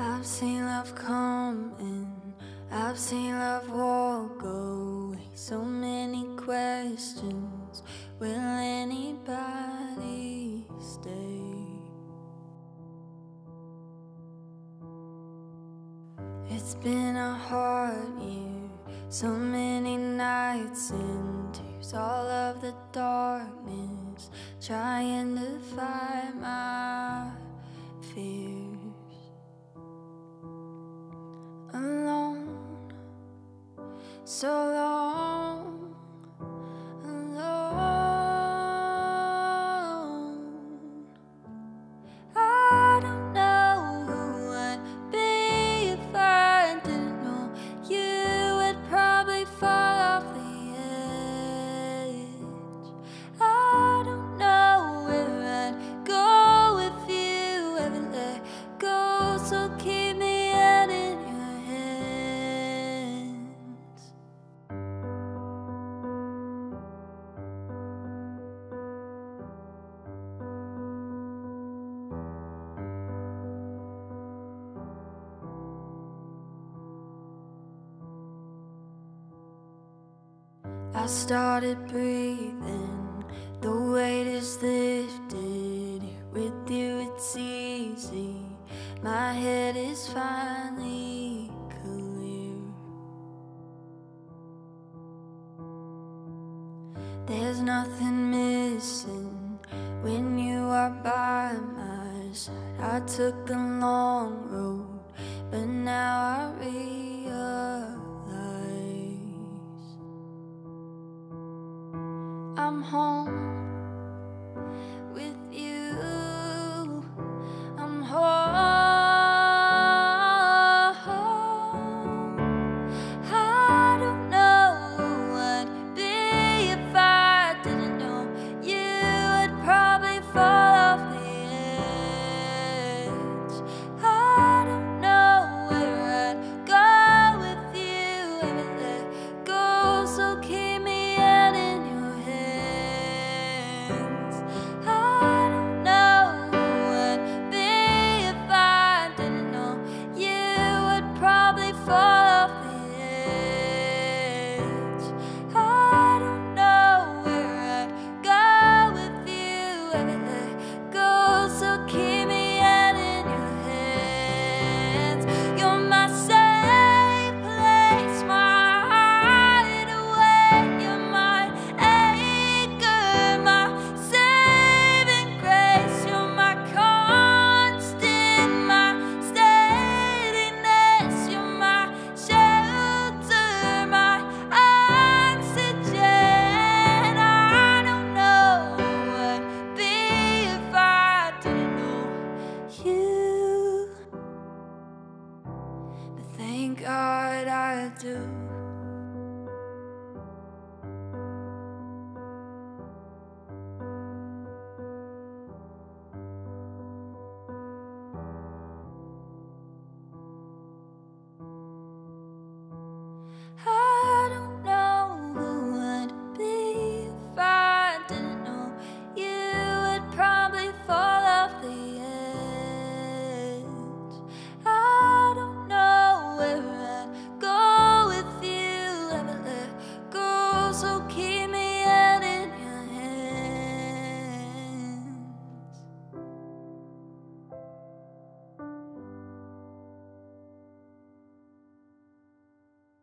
I've seen love come and I've seen love walk away. So many questions. Will anybody stay? It's been a hard year. So many nights in tears. All of the darkness trying to fight my fear. So I started breathing, the weight is lifted. With you, it's easy. My head is finally clear. There's nothing missing when you are by my side. I took the long road, but now home. what I do.